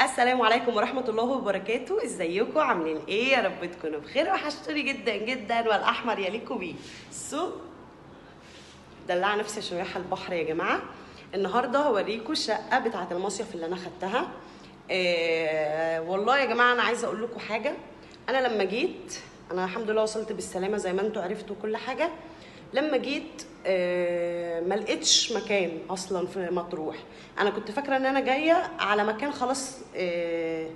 السلام عليكم ورحمة الله وبركاته. ازيكم؟ عاملين إيه؟ يا رب تكونوا بخير. وحشتوني جدا جدا. والأحمر يليكوا بيه. سو دلع نفسي عشان رايحة البحر يا جماعة. النهاردة هوريكم الشقة بتاعة المصيف اللي أنا خدتها. آه والله يا جماعة أنا عايزة أقول لكم حاجة. أنا لما جيت أنا الحمد لله وصلت بالسلامة زي ما أنتوا عرفتوا كل حاجة. لما جيت آه، ما لقيتش مكان أصلا في مطروح. أنا كنت فاكرة إن أنا جاية على مكان خلاص آه،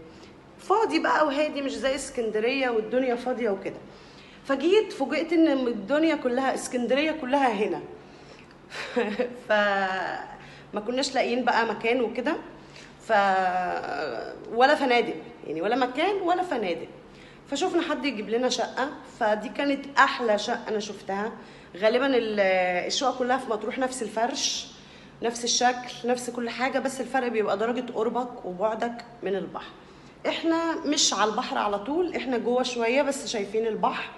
فاضي بقى وهادي مش زي اسكندرية والدنيا فاضية وكده. فجيت فوجئت إن الدنيا كلها اسكندرية كلها هنا. ف ما كناش لاقيين بقى مكان وكده. ف ولا فنادق يعني ولا مكان ولا فنادق. فشوفنا حد يجيب لنا شقة فدي كانت أحلى شقة أنا شفتها. غالبا ال- الشقق كلها في مطروح نفس الفرش نفس الشكل نفس كل حاجة بس الفرق بيبقى درجة قربك وبعدك من البحر. إحنا مش على البحر على طول إحنا جوه شوية بس شايفين البحر.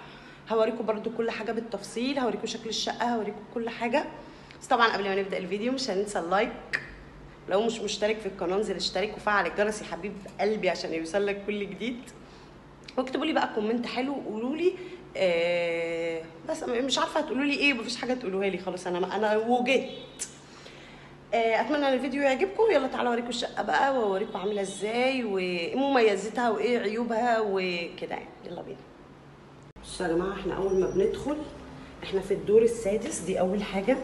هوريكم برضو كل حاجة بالتفصيل هوريكم شكل الشقة هوريكم كل حاجة. بس طبعا قبل ما نبدأ الفيديو مش هننسى اللايك. لو مش مشترك في القناة انزل اشترك وفعل الجرس يا حبيب قلبي عشان يوصلك كل جديد. واكتبوا لي بقى comment حلو وقولوا لي آه بس مش عارفة هتقولوا لي إيه مفيش حاجة تقولوها لي خلاص. أنا أنا وجدت آه أتمنى إن الفيديو يعجبكم. يلا تعالوا أوريكم الشقة بقى وأوريكم عاملة إزاي وايه مميزاتها وإيه عيوبها وكده يعني. يلا بينا. بصوا يا جماعة إحنا أول ما بندخل إحنا في الدور السادس. دي أول حاجة.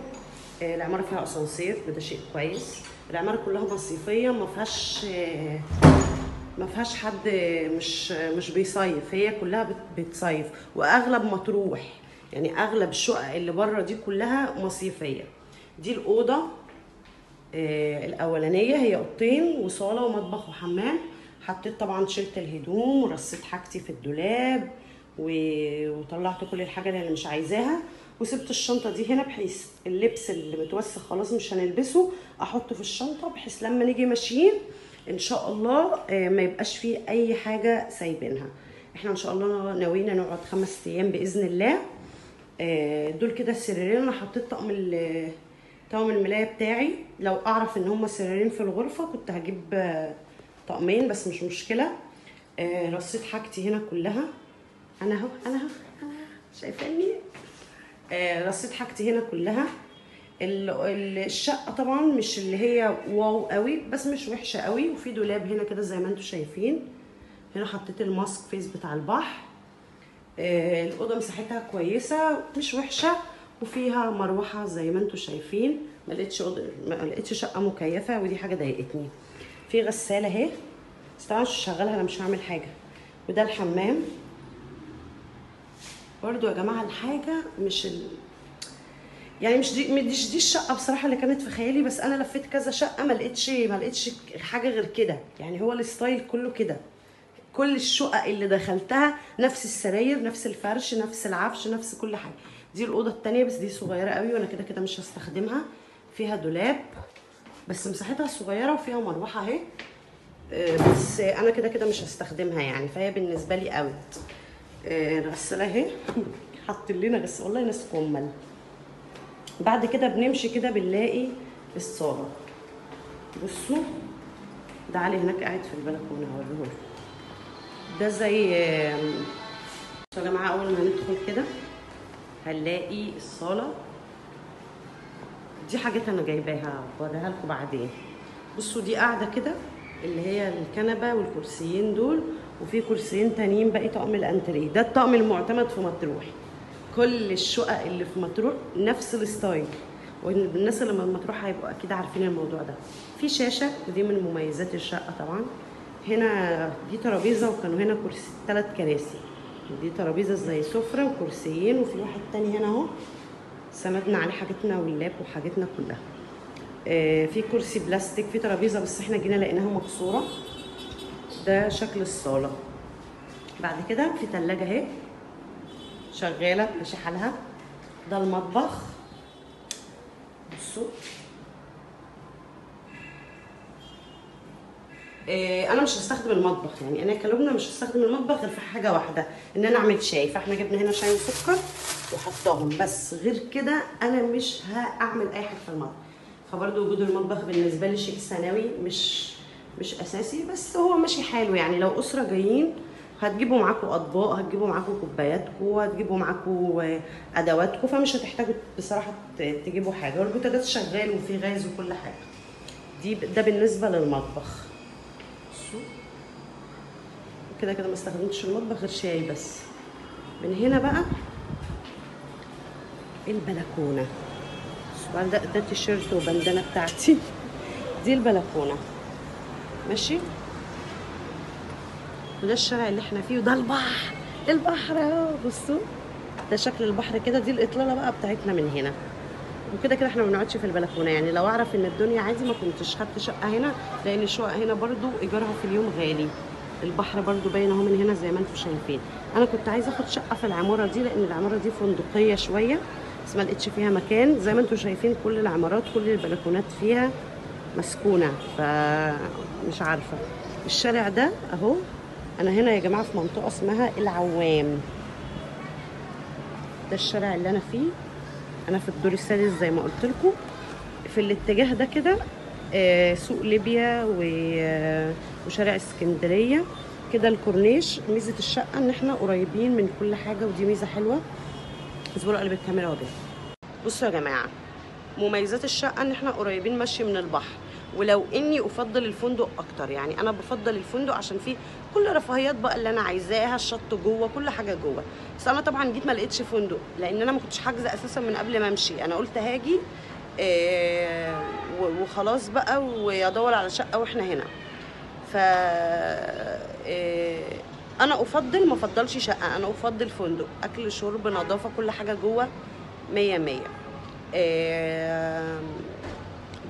آه، العمارة فيها أسانسير وده شيء كويس. العمارة كلها مصيفية ما فيهاش آه، ما فيهاش حد مش مش بيصيف هي كلها بت- بتصيف. وأغلب مطروح يعني أغلب الشقق اللي بره دي كلها مصيفية. دي الأوضة آه، الأولانية هي أوضتين وصالة ومطبخ وحمام. حطيت طبعا شلت الهدوم ورصيت حاجتي في الدولاب وطلعت كل الحاجة اللي مش عايزاها. وسبت الشنطة دي هنا بحيث اللبس اللي متوسخ خلاص مش هنلبسه أحطه في الشنطة بحيث لما نيجي ماشيين إن شاء الله آه، ما يبقاش فيه أي حاجة سايبينها. إحنا إن شاء الله ناويين نقعد خمس أيام بإذن الله. آه، دول كده السريرين أنا حطيت طقم طقم الملاية بتاعي. لو أعرف إن هما سريرين في الغرفة كنت هجيب آه، طقمين بس مش مشكلة. رصيت حاجتي هنا كلها. أنا أهو أنا أهو. شايفاني رصيت حاجتي هنا كلها. الشقة طبعا مش اللي هي wow قوي بس مش وحشة قوي. وفي دولاب هنا كده زي ما أنتم شايفين. هنا حطيت ال mask face بتاع البحر. آه، الأوضة مساحتها كويسة مش وحشة. وفيها مروحة زي ما أنتم شايفين. ما لقيتش ما لقيتش شقة مكيفة ودي حاجة ضايقتني. في غسالة اهي. بس طبعا مش شغالها أنا مش هعمل حاجة. وده الحمام. برضو يا جماعة الحاجة مش. يعني مش دي مش دي الشقة بصراحة اللي كانت في خيالي بس أنا لفيت كذا شقة ما لقيتش ما لقيتش حاجة غير كده. يعني هو ال style كله كده. كل الشقق اللي دخلتها نفس السراير نفس الفرش نفس العفش نفس كل حاجة. دي الأوضة التانية بس دي صغيرة قوي وأنا كده كده مش هستخدمها. فيها دولاب بس مساحتها صغيرة وفيها مروحة أهي. آه، بس أنا كده كده مش هستخدمها يعني فهي بالنسبة لي out آه، الغساله أهي. حط لنا غسالة والله ناس كمل بعد كده بنمشي كده بنلاقي الصالة. بصوا ده علي هناك قاعد في البلكونة هوريهولكم ده زي يا جماعة أول ما ندخل كده هنلاقي الصالة. دي حاجات أنا جايباها بوريها لكم بعدين. بصوا دي قاعدة كده اللي هي الكنبة والكرسيين دول وفي كرسيين تانيين باقي طقم الأنتريه. ده الطقم المعتمد في مطروح. كل الشقق اللي في مطروح نفس ال style. والناس اللي من مطروح هيبقوا أكيد عارفين الموضوع ده. في شاشة ودي من مميزات الشقة طبعا. هنا دي ترابيزة وكانوا هنا كرسي ثلاث كراسي. دي ترابيزة زي سفرة وكرسيين وفي واحد تاني هنا أهو. سندنا عليه حاجتنا وال lap وحاجتنا كلها. آه، في كرسي بلاستيك في ترابيزة بس إحنا جينا لقيناها مكسورة. ده شكل الصالة. بعد كده في تلاجة أهي. شغالة ماشي حالها. ده المطبخ. بصوا. إيه، أنا مش هستخدم المطبخ يعني أنا كلبنى مش هستخدم المطبخ غير في حاجة واحدة إن أنا أعمل شاي. فإحنا جبنا هنا شاي وسكر وحطاهم بس غير كده أنا مش هعمل أي حاجة في المطبخ. فبرضه وجود المطبخ بالنسبة لي شيء ثانوي مش مش أساسي بس هو ماشي حاله. يعني لو أسرة جايين هتجيبوا معاكم أطباق هتجيبوا معاكم كوباياتكم هتجيبوا معاكم آه، ادواتكم فمش هتحتاجوا بصراحة تجيبوا حاجة. والبوتاجاز شغال وفيه غاز وكل حاجة. دي ده بالنسبة للمطبخ. كده كده ما استخدمتش المطبخ غير شاي بس. من هنا بقى البلكونة. ده ده التيشيرت وبندانه بتاعتي. دي البلكونة. ماشي؟ وده الشارع اللي إحنا فيه وده البحر. البحر؟ اهو بصوا. ده شكل البحر كده دي الإطلالة بقى بتاعتنا من هنا. وكده كده إحنا ما بنقعدش في البلكونة. يعني لو أعرف إن الدنيا عادي ما كنتش خدت شقة هنا لأن الشقق هنا برضو إيجارها في اليوم غالي. البحر برضو باين أهو من هنا زي ما أنتم شايفين. أنا كنت عايزة أخد شقة في العمارة دي لأن العمارة دي فندقية شوية بس ما لقيتش فيها مكان. زي ما أنتم شايفين كل العمارات كل البلكونات فيها مسكونة فمش عارفة. الشارع ده أهو أنا هنا يا جماعة في منطقة اسمها العوام. ده الشارع اللي أنا فيه. أنا في الدور السادس زي ما قلت لكم. في الاتجاه ده كده آه، سوق ليبيا آه، وشارع اسكندرية. كده الكورنيش ميزة الشقة إن إحنا قريبين من كل حاجة ودي ميزة حلوة. اصبروا قلب الكاميرا واجي بصوا يا جماعة مميزات الشقة إن إحنا قريبين ماشي من البحر. ولو إني أفضل الفندق أكتر. يعني أنا بفضل الفندق عشان فيه كل الرفاهيات بقى اللي أنا عايزاها الشط جوه كل حاجة جوه. بس أنا طبعا جيت ما لقيتش فندق لأن أنا ما كنتش حاجزة أساسا من قبل ما أمشي. أنا قلت هاجي آه، وخلاص بقى وأدور على شقة وإحنا هنا. ف آه، أنا أفضل ما أفضلش شقة. أنا أفضل فندق. أكل شرب نظافة كل حاجة جوه مية مية. آه،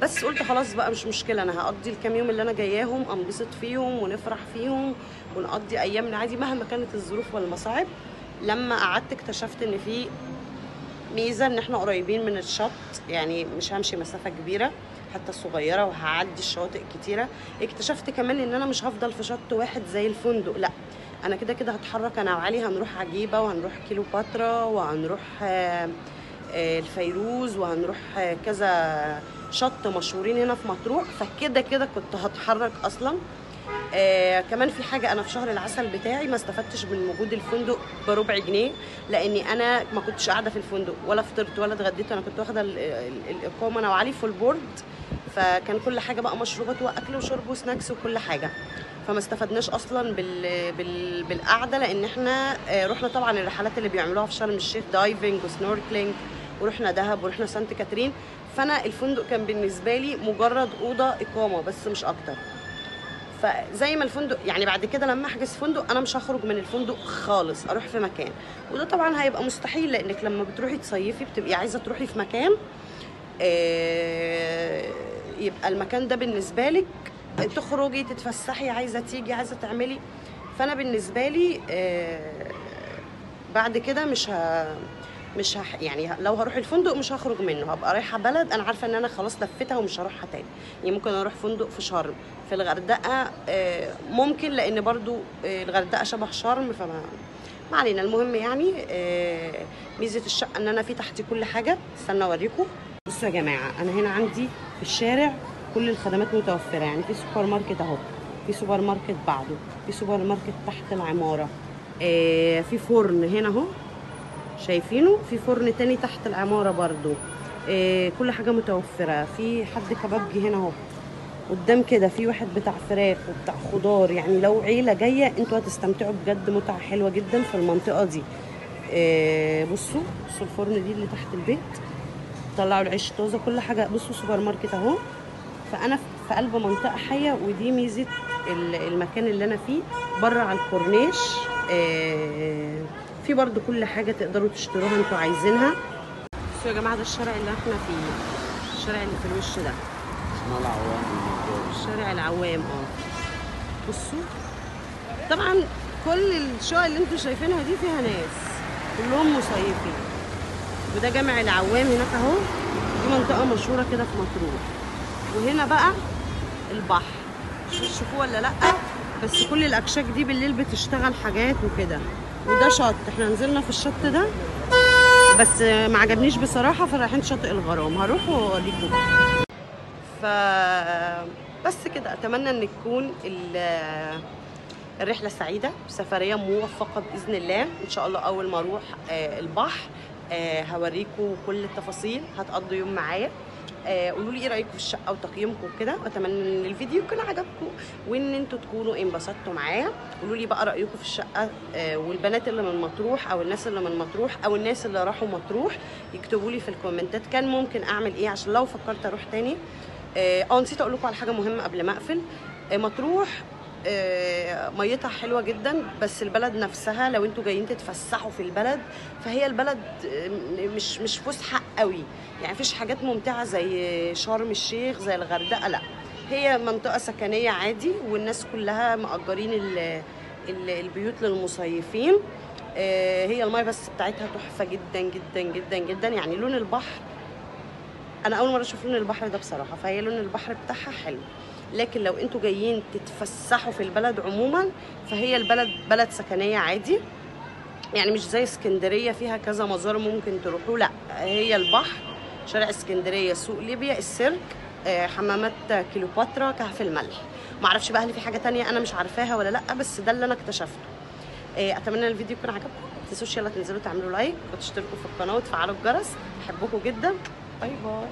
بس قلت خلاص بقى مش مشكلة أنا هقضي الكام يوم اللي أنا جاياهم أنبسط فيهم ونفرح فيهم ونقضي أيامنا عادي مهما كانت الظروف والمصاعب. لما قعدت اكتشفت إن في ميزة إن إحنا قريبين من الشط يعني مش همشي مسافة كبيرة حتى صغيرة وهعدي الشواطئ كتيرة. اكتشفت كمان إن أنا مش هفضل في شط واحد زي الفندق لأ أنا كده كده هتحرك أنا وعلي هنروح عجيبة وهنروح كيلوباترا وهنروح آه، آه، الفيروز وهنروح آه، كذا شط مشهورين هنا في مطروح فكده كده كنت هتحرك أصلا. آه كمان في حاجة أنا في شهر العسل بتاعي ما استفدتش من وجود الفندق بربع جنيه لأني أنا ما كنتش قاعدة في الفندق ولا فطرت ولا اتغديت أنا كنت واخدة ال- ال- الإقامة أنا وعلي full board فكان كل حاجة بقى مشروبات وأكل وشرب و snacks وكل حاجة. فما استفدناش أصلا بال... بال... بالقعدة لأن إحنا آه، رحنا طبعا الرحلات اللي بيعملوها في شرم الشيخ diving و snorkeling ورحنا دهب ورحنا سانت كاترين فأنا الفندق كان بالنسبة لي مجرد أوضة إقامة بس مش أكتر. فزي ما الفندق يعني بعد كده لما أحجز فندق أنا مش هخرج من الفندق خالص أروح في مكان. وده طبعا هيبقى مستحيل لأنك لما بتروحي تصيفي بتبقي عايزة تروحي في مكان آه، يبقى المكان ده بالنسبة لك تخرجي تتفسحي عايزة تيجي عايزة تعملي. فأنا بالنسبة لي آه، بعد كده مش ه... مش ه... يعني لو هروح الفندق مش هخرج منه هبقى رايحة بلد أنا عارفة إن أنا خلاص لفيتها ومش هروحها تاني. يعني ممكن أروح فندق في شرم. في الغردقة آه، ممكن لأن برضو آه، الغردقة شبه شرم فما ما علينا. المهم يعني آه، ميزة الشقة إن أنا في تحتي كل حاجة. استنى أوريكم. بصوا يا جماعة أنا هنا عندي في الشارع كل الخدمات متوفرة. يعني في سوبر ماركت أهو في سوبر ماركت بعده في سوبر ماركت تحت العمارة في فرن هنا أهو. شايفينه. في فرن تاني تحت العمارة برضو. آه، كل حاجة متوفرة. في حد كبابجي هنا أهو. قدام كده في واحد بتاع فراخ وبتاع خضار. يعني لو عيلة جاية أنتوا هتستمتعوا بجد متعة حلوة جدا في المنطقة دي. آه، بصوا بصوا الفرن دي اللي تحت البيت. طلعوا العيش طازة كل حاجة. بصوا سوبر ماركت أهو. فأنا في قلب منطقة حية ودي ميزة ال- المكان اللي أنا فيه. بره على الكورنيش في برضو كل حاجة تقدروا تشتروها أنتوا عايزينها. بصوا يا جماعة ده الشارع اللي إحنا فيه الشارع اللي في الوش ده. اسمها العوام. شارع العوام آه. بصوا طبعا كل الشقق اللي أنتوا شايفينها دي فيها ناس كلهم مصيفين. وده جامع العوام هناك اهو دي منطقة مشهورة كده في مطروح. وهنا بقى البحر. مش تشوفوه ولا لأ؟ بس كل الأكشاك دي بالليل بتشتغل حاجات وكده. وده شط. إحنا نزلنا في الشط ده. بس ما عجبنيش بصراحة فرايحين شاطئ الغرام. هروح واوريكم ف بس كده. أتمنى إن تكون ال- الرحلة سعيدة. سفرية موفقة بإذن الله. إن شاء الله أول ما أروح آه، البحر آه، هوريكم كل التفاصيل. هتقضوا يوم معايا. قولوا لي إيه رأيكم في الشقة وتقييمكم وكده. واتمنى إن الفيديو يكون عجبكم وإن أنتوا تكونوا انبسطتوا معايا. قولوا لي بقى رأيكم في الشقة آه، والبنات اللي من مطروح أو الناس اللي من مطروح أو الناس اللي راحوا مطروح. يكتبوا لي في الكومنتات كان ممكن أعمل إيه عشان لو فكرت أروح تاني. آه آه، نسيت أقول لكم على حاجة مهمة قبل ما أقفل. آه، مطروح آه، ميتها حلوة جدا بس البلد نفسها لو أنتوا جايين تتفسحوا في البلد فهي البلد آه، مش مش فسحة قوي. يعني مفيش حاجات ممتعة زي شرم الشيخ زي الغردقة لأ. هي منطقة سكنية عادي والناس كلها مأجرين ال- ال- البيوت للمصيفين. آه، هي المايه بس بتاعتها تحفة جدا جدا جدا جدا. يعني لون البحر أنا أول مرة أشوف لون البحر ده بصراحة فهي لون البحر بتاعها حلو. لكن لو أنتوا جايين تتفسحوا في البلد عموما فهي البلد بلد سكنية عادي. يعني مش زي اسكندرية فيها كذا مزار ممكن تروحوا لا هي البحر شارع اسكندرية سوق ليبيا السيرك آه، حمامات كيلوباترا كهف الملح. معرفش بقى هل في حاجة تانية أنا مش عارفاها ولا لا بس ده اللي أنا اكتشفته. آه، أتمنى الفيديو يكون عجبكم. ما تنسوش يلا تنزلوا تعملوا like وتشتركوا في القناة وتفعلوا الجرس. بحبكم جدا. bye bye.